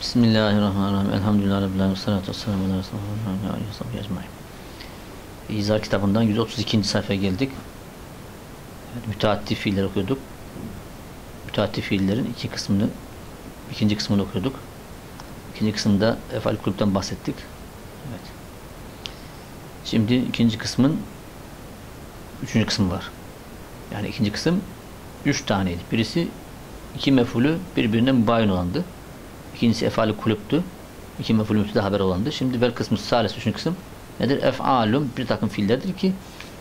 Bismillahirrahmanirrahim. Elhamdülillahi Rabbil Alemin. Salatu vesselamu ala Resulullah. İzar kitabından 132. sayfaya geldik. Müteaddi fiiller okuyorduk. Müteaddi fiillerin iki kısmını, ikinci kısmını okuyorduk. İkinci kısımda efal kulüpten bahsettik. Evet. Şimdi ikinci kısmın üçüncü kısmı var. Yani ikinci kısım üç taneydi. Birisi iki mefulü birbirine mübayin olandı. İkincisi efali kulüptü. İki mefulü de haber olandı. Şimdi vel kısmı salis üçüncü kısım nedir? Ef'alum bir takım fiillerdir ki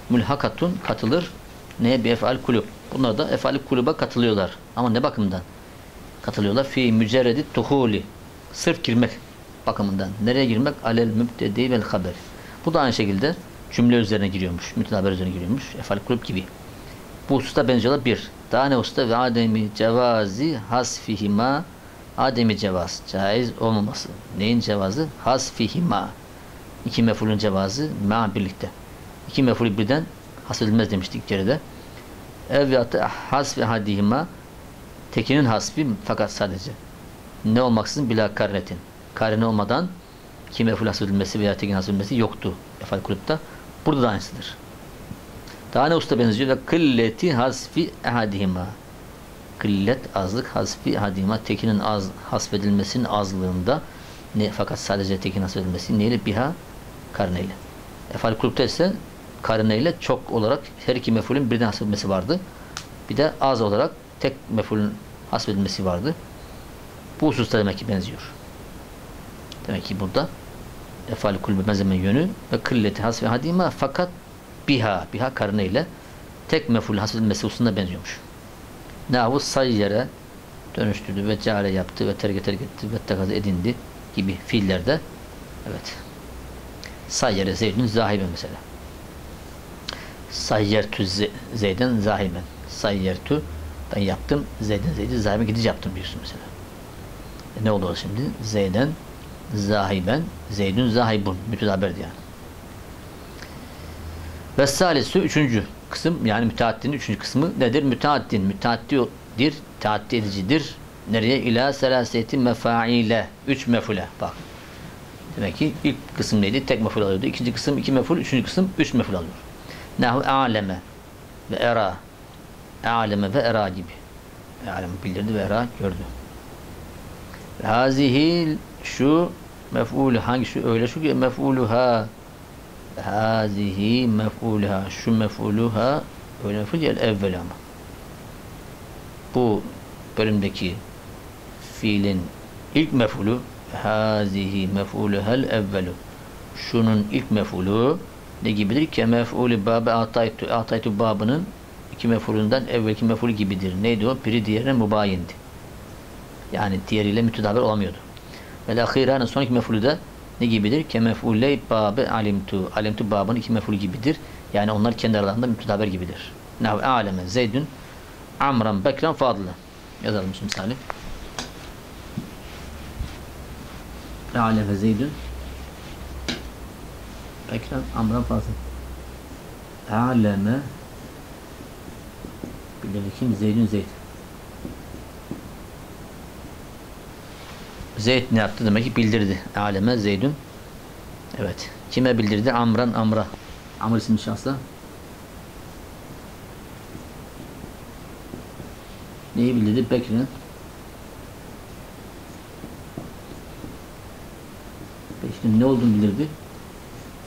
mülhakatun katılır. Neye? Bir efal kulüp. Bunlar da efali kulübe katılıyorlar. Ama ne bakımdan? Katılıyorlar. Fi mücerredi tuhuli. Sırf girmek bakımından. Nereye girmek? Alel mübtedi vel haber. Bu da aynı şekilde cümle üzerine giriyormuş. Mütin haber üzerine giriyormuş. Efal kulüp gibi. Bu hususta benziyorlar. Bir. Daha ne hususta? Ve ademi cevazi hasfihima ademi cevaz. Caiz olmaması. Neyin cevazı? Hasfihima. İki mefulün cevazı ma birlikte. İki mefulü birden hasfedilmez demiştik geride. Ev ya da hasfi hadihima tekinin hasfi fakat sadece. Ne olmaksızın bila karnetin. Karne olmadan iki meful hasfedilmesi veya tekin hasfedilmesi yoktu. Efal kulüpte. Burada da aynısıdır. Daha ne usta benziyor? Kılleti hasfi ehadihima. Kıllet azlık hasfi ehadihima. Tekinin az hasfedilmesinin azlığında ne fakat sadece tekin hasfedilmesi neyle? Biha karneyle. Efal kulüpte ise karneyle çok olarak her iki mefulün birden hasfedilmesi vardı. Bir de az olarak tek mefulün hasfedilmesi vardı. Bu hususta demek ki benziyor. Demek ki burada efal kulübe benzeme yönü ve kılleti hasfi hadima fakat biha, biha karne ile tek meful hasfedilmesi hususunda benziyormuş. Nahu sayyere dönüştürdü ve ceale yaptı ve terk terk etti ve tekaze edindi gibi fiillerde evet. Sayyere zeydün zahiben mesela. Sayyertü zeyden zahiben sayyertü ben. Yaptım. Zeyden zeydi zahiben gidici yaptım diyorsun mesela. E ne oldu şimdi? Zeyden zahiben zeydün zahibun mütedaberdi yani. Ve salisu üçüncü kısım yani müteaddinin üçüncü kısmı nedir? Müteaddin, müteaddidir, teaddi edicidir. Nereye? İlâ selaseti mefaile. Üç mefule. Bak. Demek ki ilk kısım neydi? Tek meful alıyordu. İkinci kısım iki meful, üçüncü kısım üç meful alıyor. Nahu aleme ve era. Aleme ve era gibi. Alem bildirdi ve era gördü. Hazihi şu mef'ulü hangi şu öyle şu ki mef'uluha hazihi mef'uluha şu mef'uluha öyle mef'ul değil evvel ama. Bu bölümdeki fiilin ilk mef'ulü hazihi mef'uluhel evvelu. Şunun ilk mef'ulü ne gibidir? Ki mef'ulü babı ataytu ataytu babının iki mef'ulünden evvelki mef'ulü gibidir. Neydi o? Biri diğerine mubayindi yani diğeriyle mütedaber olamıyordu. Ve ahiranın sonraki mef'ulü de ne gibidir? Ke mef'uley babı alimtu. Alimtu babın iki mef'ul gibidir. Yani onlar kendi aralarında mütedaber gibidir. Nahu aleme zeydün amran bekran fadlı. Yazalım şimdi misali. Aleme zeydün bekran amran fadlı. Aleme bildirdi kim? Zeydün zeyd. Zeyd ne yaptı? Demek ki bildirdi. Aleme Zeydün. Evet. Kime bildirdi? Amran Amra. Amr isimli şahsa. Neyi bildirdi? Bekir'in. Bekir'in ne olduğunu bildirdi?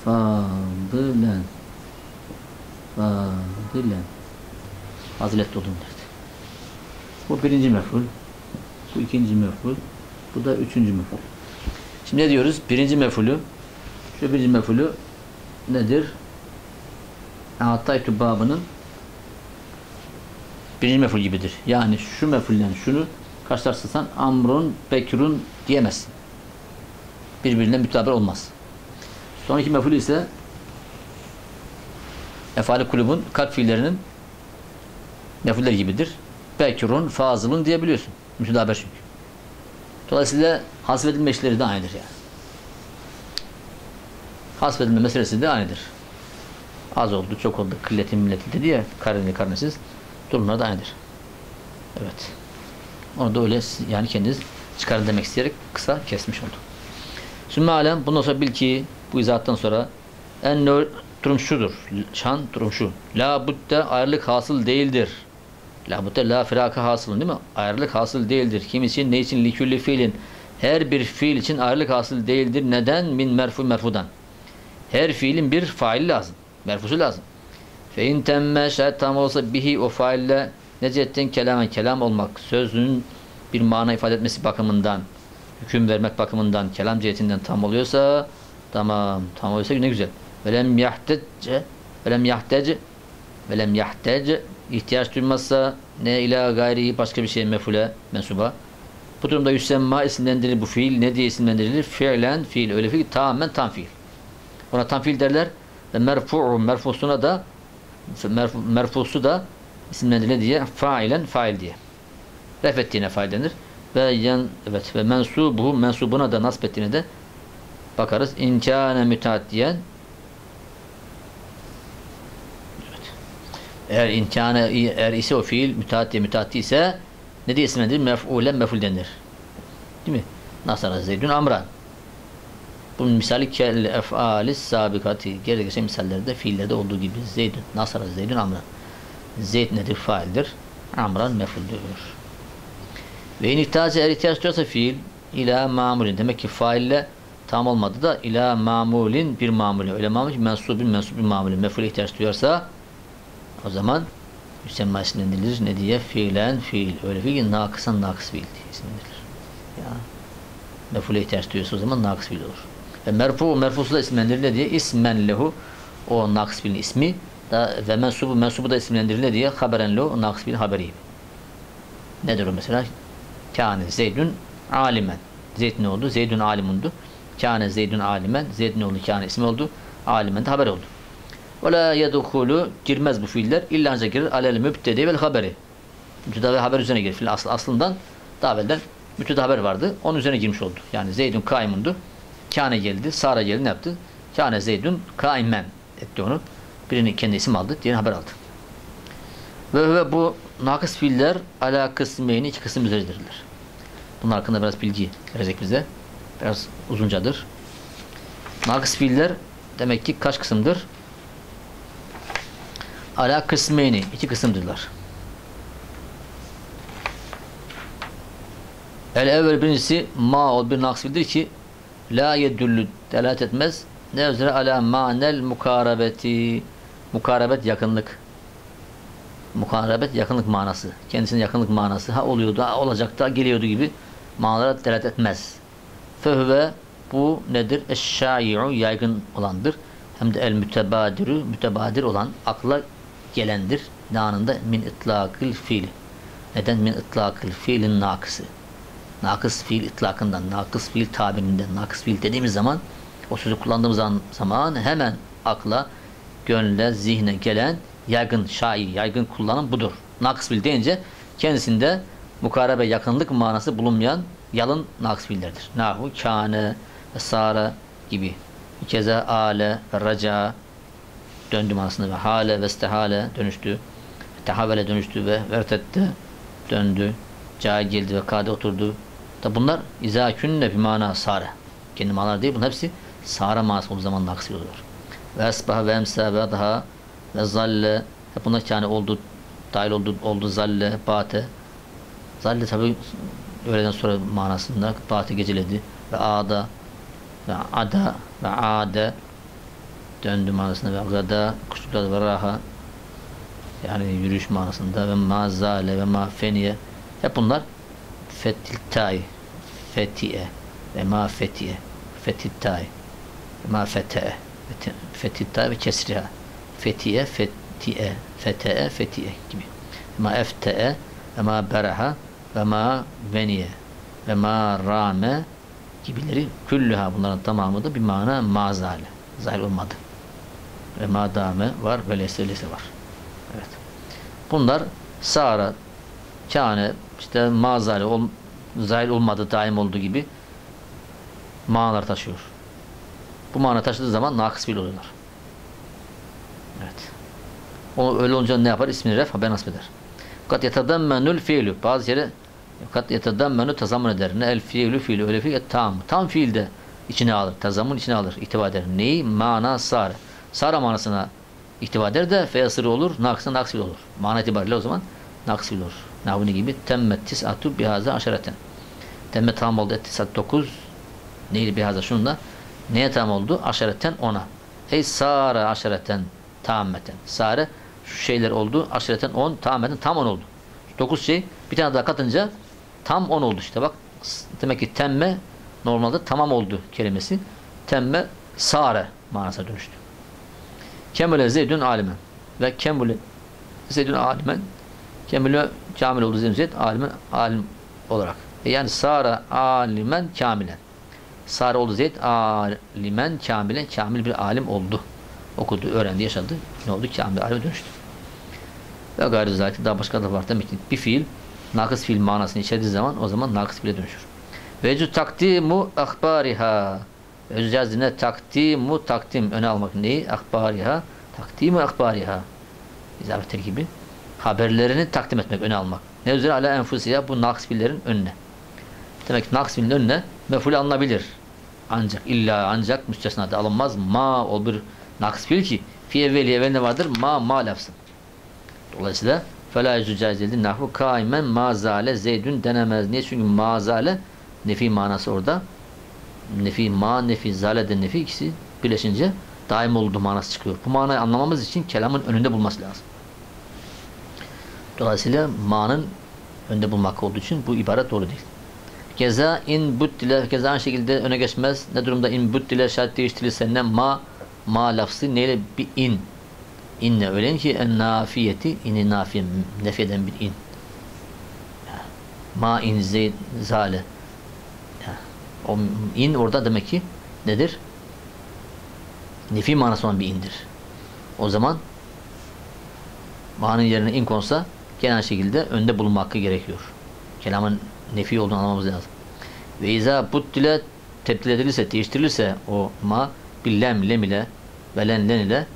Fadilen. Fadilen. Faziletli olduğunu bildirdi. Bu birinci meful. Bu ikinci meful. Bu da üçüncü meful. Şimdi ne diyoruz? Birinci mefulü şu birinci mefulü nedir? Ataytu babının birinci meful gibidir. Yani şu mefulden şunu karşılaştırsan amrun, bekirun diyemezsin. Birbirine mütaber olmaz. Sonraki meful ise efali kulübün kalp fiillerinin mefuller gibidir. Bekirun, fazılun diyebiliyorsun. Mütedaber çünkü. Dolayısıyla hasfedilme işleri de aynıdır yani. Hasfedilme meselesi de aynıdır. Az oldu, çok oldu, killetin milleti dedi ya, karneli karnesiz. Durumlar da aynıdır. Evet. Onu da öyle yani kendiniz çıkarın demek isteyerek kısa kesmiş oldu. Sümme alem bundan sonra bil ki bu izahattan sonra en durum şudur. Şan durum şu. La budde ayrılık hasıl değildir. La budde la firaka hasıl değil mi? Ayrılık hasıl değildir. Kim için ne için likülli fiilin her bir fiil için ayrılık hasıl değildir. Neden? Min merfu merfudan. Her fiilin bir faili lazım. Merfusu lazım. Fe in temme şayet tam olsa bihi o faille necetten kelamen kelam olmak sözünün bir mana ifade etmesi bakımından hüküm vermek bakımından kelam cihetinden tam oluyorsa tamam tam oluyorsa ne güzel. Velem yahtece velem yahtece velem yahtece ihtiyaç duymazsa ne ila gayri başka bir şey mefule mensuba. Bu durumda yüsemma isimlendirilir bu fiil. Ne diye isimlendirilir? Fiilen fiil. Öyle fiil tamamen tam fiil. Ona tam fiil derler. Ve merfu'u merfusuna da merfu, merfusu da isimlendirilir diye failen fail diye. Ref ettiğine fail denir. Ve yan evet ve mensubuhu mensubuna da nasb ettiğine de bakarız. İnkâne müteaddiyen Eğer imkanı eğer ise o fiil müteaddi müteaddi ise ne diye isimlendirir? Mef'ulen mef'ul denir. Değil mi? Nasara zeydün amran. Bunun misali kel ef'alis sabikati. Geri geçen misallerde fiillerde olduğu gibi zeydün. Nasara zeydün amran. Zeyd nedir? Faildir. Amran mef'uldür. Ve in ihtaç eğer ihtiyaç duyarsa fiil ila mamulin. Demek ki faille tam olmadı da ila mamulin bir mamulin. Öyle mamul mensubin mensubin mamulin. Mef'ule ihtiyaç duyarsa o zaman müsemma isimlendirilir. Ne diye? Fiilen fiil. Öyle fiil nakısan nakıs fiil diye. Ya. Mefule ihtiyaç duyuyorsa o zaman nakıs fiil olur. Ve merfu merfusu da isimlendirilir diye ismen lehu o nakıs fiilin ismi da, ve mensubu mensubu da isimlendirilir diye haberen lehu nakıs fiilin haberi. Nedir o mesela? Kâne zeydün alimen. Zeyd ne oldu? Zeydün alimundu. Kâne zeydün alimen. Zeyd ne oldu? Kâne ismi oldu. Alimen de haber oldu. Ve la yedhulu girmez bu fiiller. İlla ancak girer alel mübtedi vel haberi. Mübteda ve haber üzerine girer. Aslı, aslından daha evvelden mübteda haber vardı. Onun üzerine girmiş oldu. Yani Zeydun kaimundu. Kâne geldi. Sara geldi ne yaptı? Kâne Zeydun kaimen etti onu. Birini kendi isim aldı. Diğerini haber aldı. Ve, ve bu nakıs fiiller ala kısmeyni iki kısım üzerindedirler. Bunun hakkında biraz bilgi verecek bize. Biraz uzuncadır. Nakıs fiiller demek ki kaç kısımdır? Ala kısmeyni iki kısımdırlar. El evvel birincisi ma ol bir naksvidir ki la yedüllü delalet etmez. Ne üzere ala manel mukarabeti mukarabet yakınlık mukarabet yakınlık manası. Kendisinin yakınlık manası ha oluyordu, ha olacak da geliyordu gibi manalara delalet etmez. Fehve bu nedir? Eşşai'u yaygın olandır. Hem de el mütebadiru mütebadir olan akla gelendir. Nanında min itlakil fiil. Neden min itlakil fiilin nakısı? Nakıs fiil itlakından, nakıs fiil tabirinden, nakıs fiil dediğimiz zaman o sözü kullandığımız zaman hemen akla, gönle, zihne gelen yaygın, şai, yaygın kullanan budur. Nakıs fiil deyince kendisinde mukarebe yakınlık manası bulunmayan yalın nakıs fiillerdir. Nahu, kâne, sara gibi. Keza ale, raca, döndü manasında ve hale ve istehale dönüştü. Tehavele dönüştü ve vertette döndü. Ca geldi ve kade oturdu. Da bunlar izâ künne bir mana sare. Kendi manalar değil bunlar hepsi sara manası olduğu zaman naksi oluyor. Ve esbaha ve emsa ve daha ve zalle hep bunlar yani oldu dahil oldu, oldu zalle, bate. Zalle tabi öğleden sonra manasında bate geceledi ve ada ve ada ve ade döndü manasında ve gada kuşladı ve raha yani yürüyüş manasında ve mazale ve ma feniye hep bunlar fetil tay fetiye ve ma fetiye fetil tay ma fete fetil tay ve kesriha fetiye fetiye fetee fetiye gibi. Ma eftee ve ma beraha ve ma veniye ve ma rame gibileri küllüha bunların tamamı da bir mana mazale zahil olmadı ve madame var ve leselisi var. Evet. Bunlar sara kâne işte mazale ol, zahil olmadı daim olduğu gibi manalar taşıyor. Bu mana taşıdığı zaman nakıs fiil oluyorlar. Evet. O öyle olunca ne yapar? İsmini ref haber nasip eder. Fakat yetadammenül fiilü. Bazı yere Kat yetadammenu tazammun eder. Ne el fiilü fiilü öyle fiil tam. Tam fiilde içine alır. Tazammun içine alır. İhtiva eder. Neyi? Mana sar. Sara manasına ihtiva eder de feyasırı olur. Naksı naksil olur. Mana itibariyle o zaman naksil olur. Nahvuni gibi temmet tis'atu bihaza aşereten. Temmet tam oldu. Tis'at 9 neydi bihaza şununla? Neye tam oldu? Aşereten ona. Ey sara aşereten tammeten. Sare şu şeyler oldu. Aşireten 10, tammeten tam 10 oldu. 9 şey bir tane daha katınca tam 10 oldu işte bak. Demek ki temme normalde tamam oldu kelimesi. Temme sare manasına dönüştü. Kemule zeydün alimen. Ve kemule zeydün alimen. Kemule kamil oldu zeydün zeyd alimen alim olarak. E yani sara alimen kamilen. Sara oldu zeyd alimen kamilen kamil bir alim oldu. Okudu, öğrendi, yaşadı. Ne oldu? Kamil alime dönüştü. Ve gayrı zaten daha başka da var. Demek ki bir fiil nakıs fiil manasını içerdiği zaman o zaman nakıs fiile dönüşür. Vecü takdimu akbariha. Özcazine takdimu takdim öne almak neyi? Akbariha. Takdimu akbariha. İzafet terkibi. Haberlerini takdim etmek, öne almak. Ne üzere ala enfusiya bu naksfillerin önüne. Demek ki naksfillerin önüne meful alınabilir. Ancak illa ancak müstesnada alınmaz. Ma o bir naksfil ki fi evveli evvelinde vardır. Ma ma lafzı. Dolayısıyla fela yüzücazildi nahu kaimen mazale zeydün denemez. Niye? Çünkü mazale nefi manası orada Nefi ma, nefi zale de nefi ikisi birleşince daim olduğu manası çıkıyor. Bu manayı anlamamız için kelamın önünde bulması lazım. Dolayısıyla ma'nın önünde bulmak olduğu için bu ibaret doğru değil. Keza in buttile keza aynı şekilde öne geçmez. Ne durumda in buttile şart değiştirilse ne ma ma lafzı neyle bir in inne öyle ki en nafiyeti ini nafiye nefeden bir in ma in zeyd zale o in orada demek ki nedir? Nefi manası olan bir indir. O zaman ma'nın yerine in konsa genel şekilde önde bulunma hakkı gerekiyor. Kelamın nefi olduğunu anlamamız lazım. Ve izâ buttile tebdil edilirse, değiştirilirse o ma bir lem, ile ve len, len ile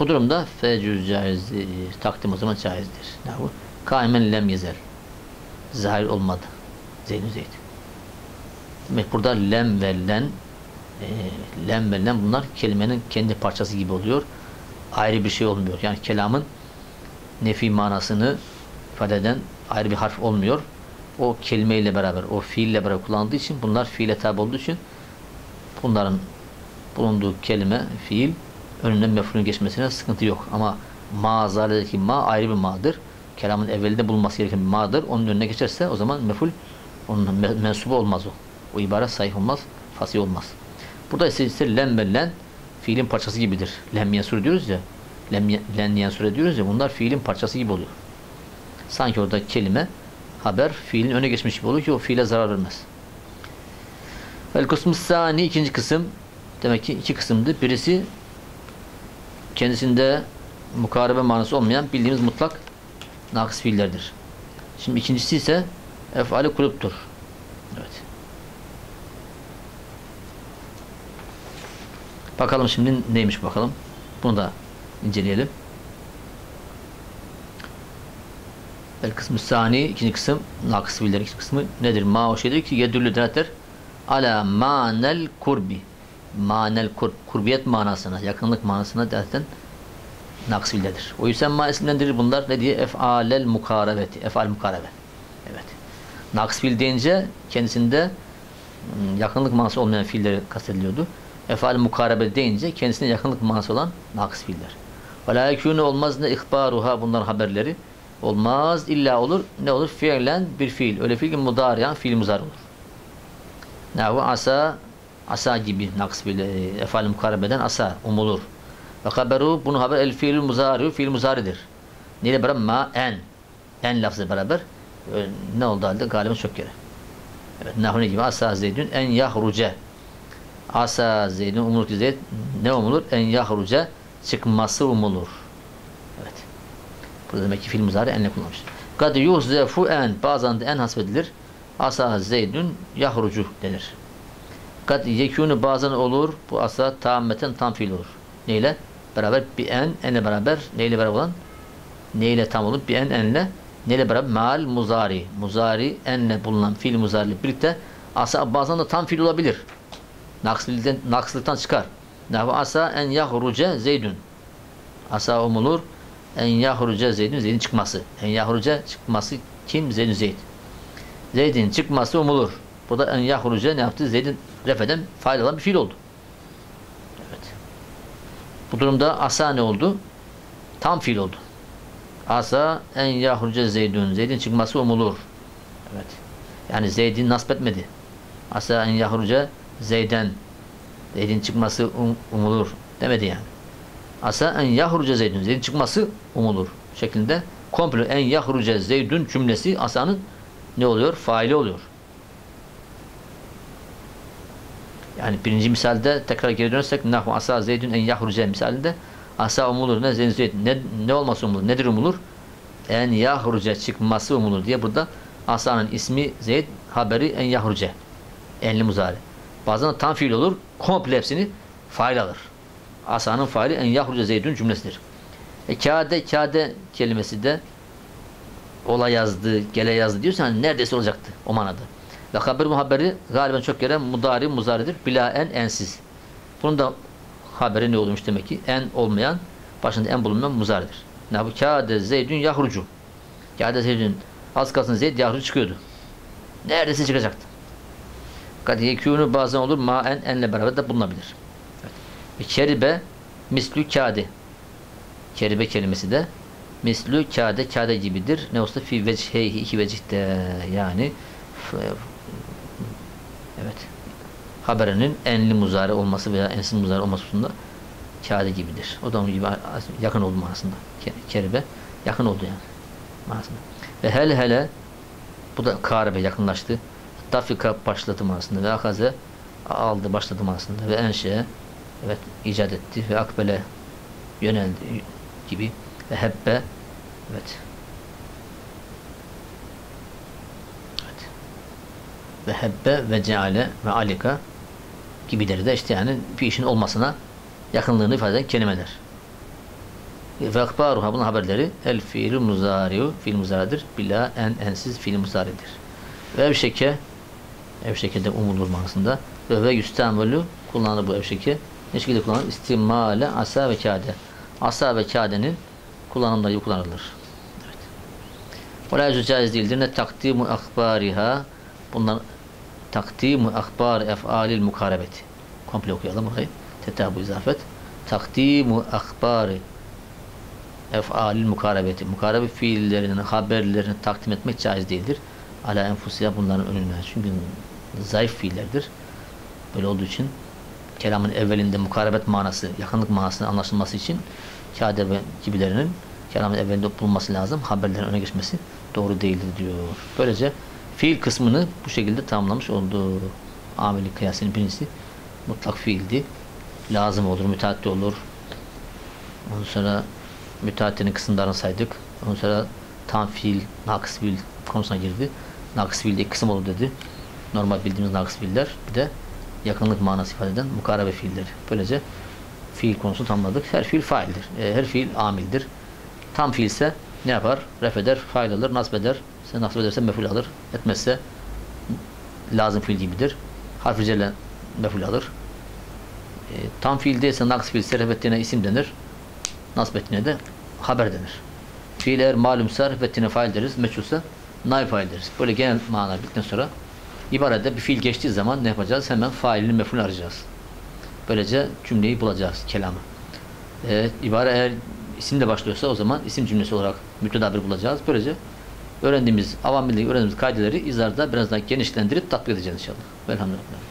bu durumda fecüz caizdir. Takdim o zaman caizdir. Kaimen lem yezel. Zahir olmadı. Zeynü zeyd. Burada lem ve len e, lem ve len bunlar kelimenin kendi parçası gibi oluyor. Ayrı bir şey olmuyor. Yani kelamın nefi manasını ifade eden ayrı bir harf olmuyor. O kelimeyle beraber, o fiille beraber kullanıldığı için bunlar fiile tabi olduğu için bunların bulunduğu kelime, fiil önünden mef'ulün geçmesine sıkıntı yok. Ama ma zaledeki ma ayrı bir ma'dır. Kelamın evvelinde bulunması gereken bir ma'dır. Onun önüne geçerse o zaman mef'ul onun mensubu olmaz o. O ibare sahih olmaz, fasih olmaz. Burada ise, ise lem ve len fiilin parçası gibidir. Lem yensur diyoruz ya, lem len yensur diyoruz ya bunlar fiilin parçası gibi oluyor. Sanki orada kelime, haber fiilin öne geçmiş gibi oluyor ki o fiile zarar vermez. Vel kısmı sani ikinci kısım demek ki iki kısımdı. Birisi kendisinde mukarebe manası olmayan bildiğimiz mutlak nakıs fiillerdir. Şimdi ikincisi ise efali kulüptür. Evet. Bakalım şimdi neymiş bakalım. Bunu da inceleyelim. El kısmı sani ikinci kısım nakıs fiiller ikinci kısmı nedir? Ma o şeydir ki yedüllü denetler ala manel kurbi manel kur, kurbiyet manasına, yakınlık manasına zaten naks fiildedir. O yüzden ma isimlendirir bunlar ne diye? Ef'alel mukarebeti. Ef'al mukarebe. Evet. Naks fiil deyince kendisinde yakınlık manası olmayan fiilleri kastediliyordu. Ef'al mukarebe deyince kendisine yakınlık manası olan naks fiiller. Ve yekûne olmaz ne ihbaruha bunların haberleri. Olmaz illa olur. Ne olur? Fiilen bir fiil. Öyle fiil ki mudariyan fiil muzar olur. Nahu asa asa gibi naks fiil e, efal mukarebeden asa umulur. Ve haberu bunu haber el fiil muzari fiil muzaridir. Neyle beraber ma en en lafzı beraber e, ne oldu halde galiba çok kere. Evet nahune gibi asa zeydün en yahruce asa zeydün umulur ki zeyd ne umulur? En yahruce çıkması umulur. Evet. Burada demek ki fiil muzari enle kullanmış. Kad yuhzefu en bazen de en hasbedilir. Asa zeydün yahrucu denir. Kad yekûnü bazen olur. Bu asa tammeten tam fiil olur. Neyle? Beraber bir en, enle beraber neyle beraber olan? Neyle tam olup bir en, enle Neyle beraber? Mal muzari. Muzari enle bulunan fiil muzari birlikte asa bazen de tam fiil olabilir. Nakslıktan, nakslıktan çıkar. Nahu asa en yahruce zeydün. Asa umulur. En yahruce zeydün. Zeydin çıkması. En yahruce çıkması kim? Zeydün zeyd. Zeydin çıkması umulur. Burada en yahruce ne yaptı? Zeydin refeden fail olan bir fiil oldu. Evet. Bu durumda asa ne oldu? Tam fiil oldu. Asa en yahruce zeydün. Zeydin çıkması umulur. Evet. Yani Zeydin nasip etmedi. Asa en yahruce Zeyden. Zeydin çıkması um, umulur. Demedi yani. Asa en yahruce Zeydün. Zeydin çıkması umulur. Şeklinde komple en yahruce Zeydün cümlesi asanın ne oluyor? Faili oluyor. Yani birinci misalde tekrar geri dönersek nahu asa Zeydün en yahruce misalinde asa umulur. Ne Zeyd, Zeyd ne, ne olması umulur? Nedir umulur? En yahruce çıkması umulur diye burada asanın ismi Zeyd haberi en yahruce. Enli muzari. Bazen tam fiil olur. Komple hepsini fail alır. Asanın faili en yahruce Zeydün cümlesidir. E, kâde, kâde kelimesi de ola yazdı, gele yazdı diyorsan hani neredeyse olacaktı o manada. Ve haber muhabberi galiben çok yere mudari muzaridir. Bila en ensiz. Bunun da haberi ne olmuş demek ki? En olmayan, başında en bulunmayan muzaridir. Ne bu? Kâde zeydün yahrucu. Kâde zeydün az kalsın zeyd yahrucu çıkıyordu. Neredeyse çıkacaktı. Kad yekûnü bazen olur ma en enle beraber de bulunabilir. Evet. Ve keribe mislü kâde. Keribe kelimesi de mislü kâde kâde gibidir. Ne olsa fi vecheyhi iki vecihte yani evet haberinin enli muzari olması veya ensiz muzari olması hususunda kâde gibidir. O da onun gibi yakın oldu manasında. Keribe yakın oldu yani manasında. Ve hele hele bu da karibe yakınlaştı. Tafika başladı manasında ve akaze aldı başladı manasında ve enşe evet icat etti ve akbele yöneldi gibi ve hebbe evet ve hebbe ve ceale ve alika gibileri de işte yani bir işin olmasına yakınlığını ifade eden kelimeler. Ve akbaruha bunun haberleri el fiil muzariu fiil muzaridir. Bila en ensiz fiil muzaridir. Ve evşeke evşekede umulur manasında. Ve ve yüstemvelü kullanılır bu evşeke. Ne şekilde kullanılır? İstimale asa ve kâde. Asa ve kâdenin kullanımları kullanılır. Evet. Ve caiz değildir. Ne takdimu akbariha bunlar takdimu akbar ef'alil mukarebeti. Komple okuyalım burayı. Tetabu izafet. Takdimu akbari ef'alil mukarebeti. Mukarebe fiillerinin, haberlerini takdim etmek caiz değildir. Ala enfusiya bunların önüne. Çünkü zayıf fiillerdir. Böyle olduğu için kelamın evvelinde mukarebet manası, yakınlık manasının anlaşılması için kâde gibilerinin kelamın evvelinde bulunması lazım. Haberlerin öne geçmesi doğru değildir diyor. Böylece fiil kısmını bu şekilde tamamlamış oldu. Ameli kıyasının birincisi mutlak fiildi. Lazım olur, müteaddi olur. Ondan sonra müteaddinin kısımlarını saydık. Ondan sonra tam fiil, nakıs fiil konusuna girdi. Nakıs fiilde iki kısım olur dedi. Normal bildiğimiz nakıs fiiller. Bir de yakınlık manası ifade eden mukarebe fiilleri. Böylece fiil konusunu tamamladık. Her fiil faildir. E, her fiil amildir. Tam fiilse ne yapar? Ref eder, fail alır, nasb eder. Sen nasb ederse meful alır. Etmezse lazım fiil gibidir. Harf-i celle meful alır. E, tam fiil değilse naks fiil ref ettiğine isim denir. Nasb ettiğine de haber denir. Fiil eğer malumsa ref ettiğine fail deriz. Meçhulsa naib fail deriz. Böyle genel mana bildikten sonra ibarede bir fiil geçtiği zaman ne yapacağız? Hemen failini meful arayacağız. Böylece cümleyi bulacağız, kelamı. Ee, ibare eğer isimle başlıyorsa o zaman isim cümlesi olarak mütedabir bulacağız. Böylece öğrendiğimiz, avam öğrendiğimiz kaideleri izarda biraz daha genişlendirip tatbik edeceğiz inşallah. Velhamdülillah.